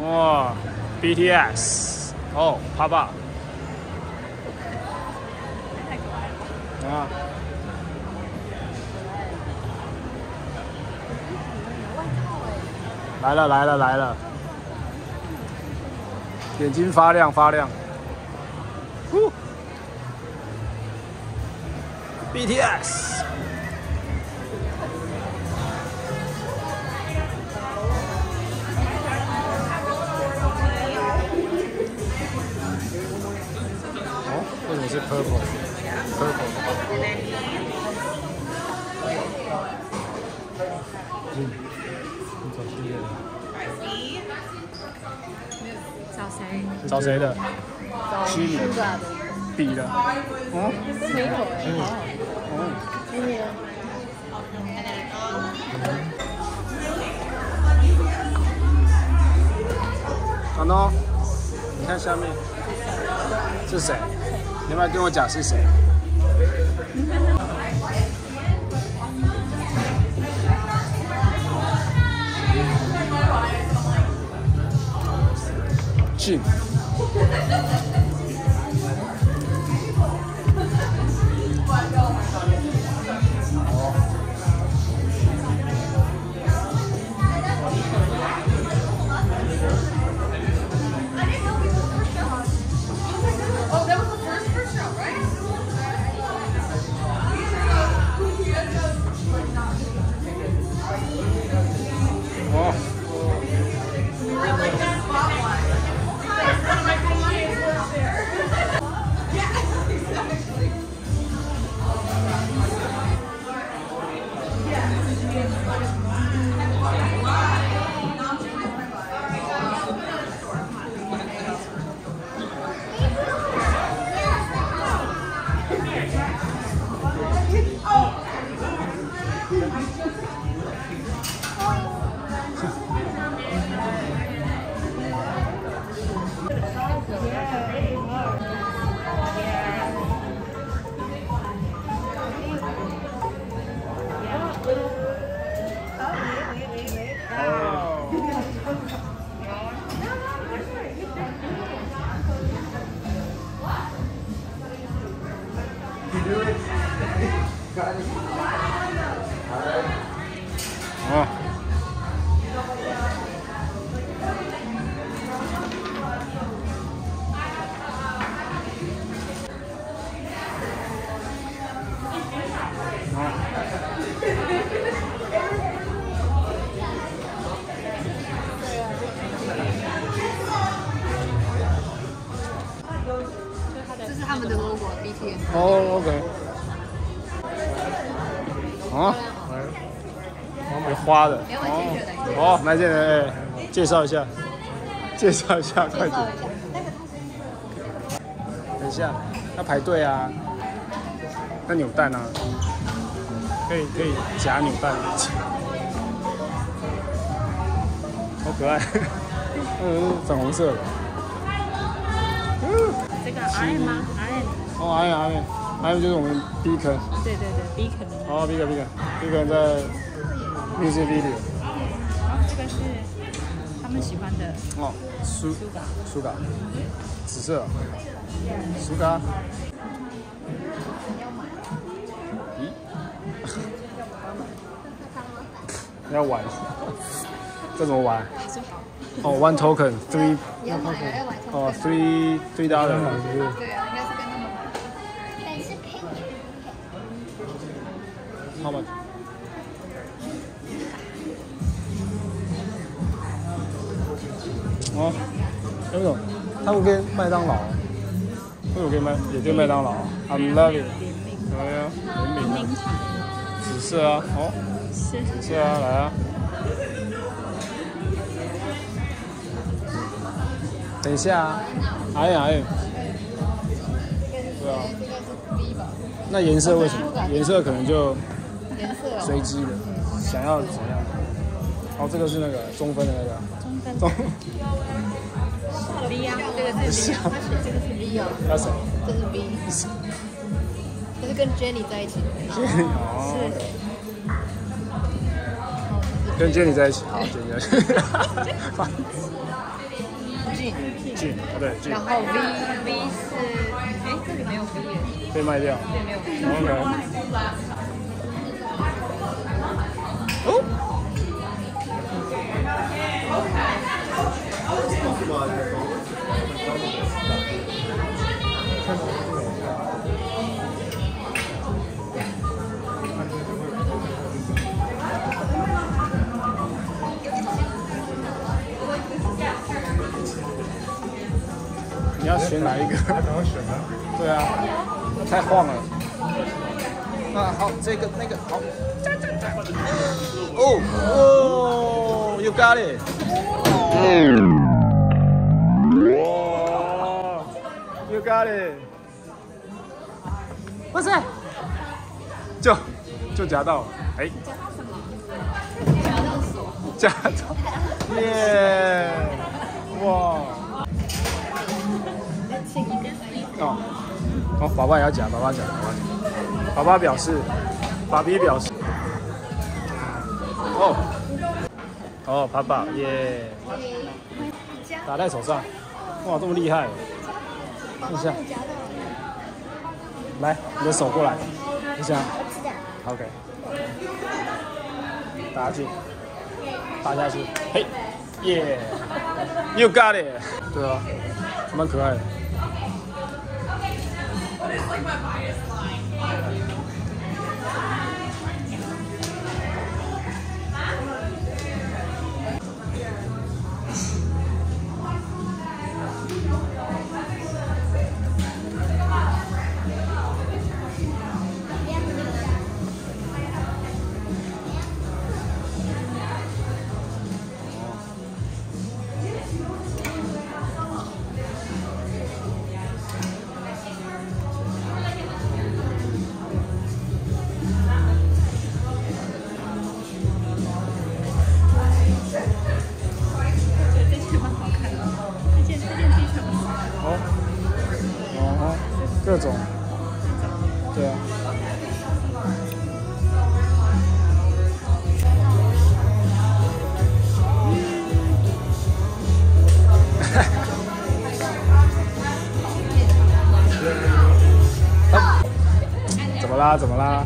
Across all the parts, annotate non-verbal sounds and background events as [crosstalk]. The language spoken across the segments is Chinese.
哇，BTS，哦，啪啪，太可爱了。啊，来了来了来了，眼睛发亮发亮，呼，BTS。找谁？找谁的？找虚拟的。笔的。哦，没有哎，好好。哦，今年好喏，你看下面是谁？你要不要跟我讲是谁？俊。do it. [laughs] Got it. All right. Oh. 花的。哦，哦，买件人，哎，介绍一下，介绍一下，快点。等一下，要排队啊。那扭蛋呢？可以可以夹扭蛋。好可爱。嗯，粉红色的。这个 RM 吗？RM。哦，还有还有还有就是我们 B 坑。对对对，Beacon 的。哦，B 坑 B 坑 B 坑在 music video。然后这个是他们喜欢的哦，苏。苏嘎，紫色，苏嘎。咦？要玩？这怎么玩？哦，one token three，哦，three three dollar。对啊，应该是跟他们玩。但是 pink。How much？哦，他们跟麦当劳，为什么跟麦也跟麦当劳？I'm loving。对呀，联名的，紫色啊，哦，紫色啊，来啊。等一下啊，哎呀哎，对啊，这个是 B 吧？那颜色为什么？颜色可能就颜色哦。随机的，想要怎样？哦，这个是那个中分的那个，中分中，B 啊，这个是 B 啊，这个是那谁？这是 V，。这是跟 Jenny 在一起的。哦，跟 Jenny 在一起，好，Jenny 在一起。Jin，进啊对进然后 V V 是，哎，这里没有 V 耶，被卖掉。这里没有 V。OK。你要选哪一个？怎么选呢？对啊，太晃了。啊，好，这个那个好。哦哦，You got it。哇，You got it。不是，就就夹到了，哎。夹到耶！哇。哦，哦，爸爸也要夹，爸爸夹，爸爸夹。爸爸表示，爸比表示。哦，哦，爸爸耶！打在手上，哇，这么厉害！看一下，来，你的手过来，一下，OK，打下去，打下去，嘿，耶，You got it！对啊，蛮可爱的。What is like my bias? 对啊。[laughs] 怎么啦？怎么啦？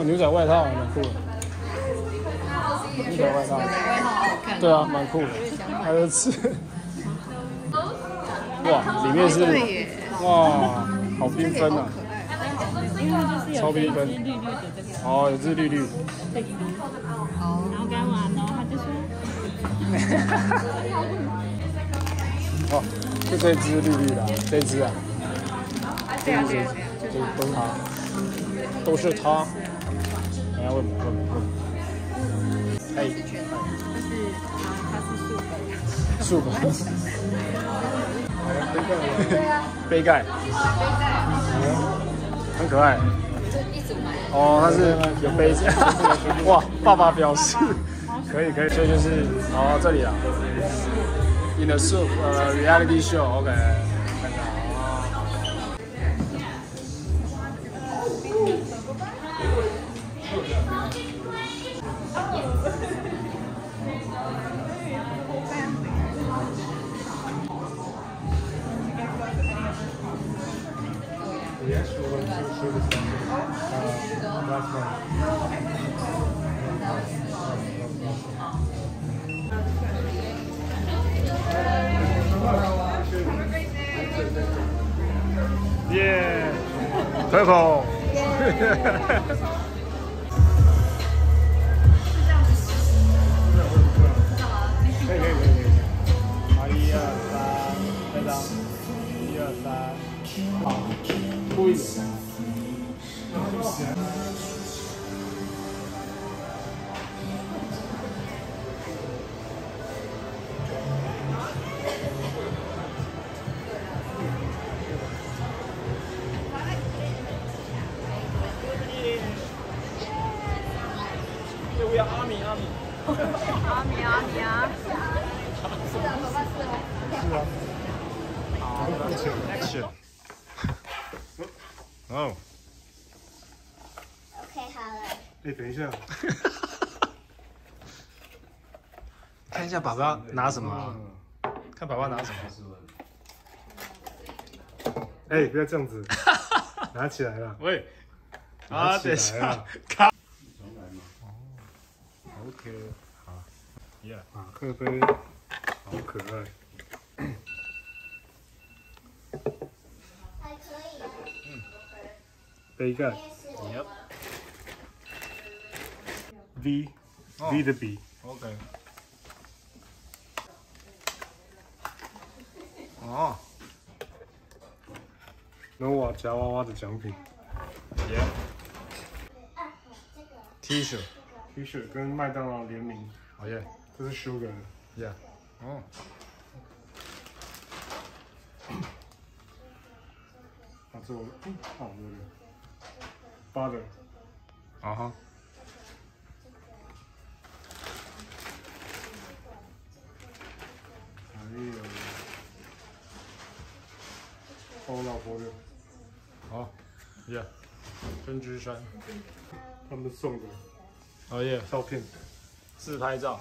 哦，牛仔外套还蛮酷的。牛仔外套。对啊，蛮酷的。还有吃。哇，里面是，哇，好缤纷啊！因为就是有超缤纷哦，有只绿绿。这个，好，然后跟他玩，然后他就说，哦，就这只绿绿的啊，这只啊，对啊对啊对啊，就都是它，都是它。等下问问问，哎，就是他他是素的，树本，[laughs] 对啊，[laughs] 杯盖，杯盖很可爱。就一组买。哦，它是有杯子，哇！爸爸表示可以可以，所以就是哦这里啊，in the soup 呃 reality show，OK，、purple. 可以可以可以可以。好，一二三，开张，一二三，好，注意。We are army, army. 阿米阿米啊！是啊，头发是啊。是啊，我都付钱。Action。哦，OK，好了。哎，等一下，看一下爸爸拿什么看爸爸拿什么？哎，不要这样子，[laughs] 拿起来了。喂，拿啊，起来等一下啊，卡。OK，好，Yeah，马克杯，好可爱。还可以。嗯。杯盖。Yep，V 哦 V 的笔，OK。哦然后我夹娃娃的奖品，Yeah。T 恤，T 恤跟麦当劳联名，好耶 [coughs] 这是 Sugar. 的。，Yeah，哦，他做了，嗯，好我的 Butter，啊哈，还有我老婆的好，Yeah，分居山，他们送的。哦耶，照片，自拍照，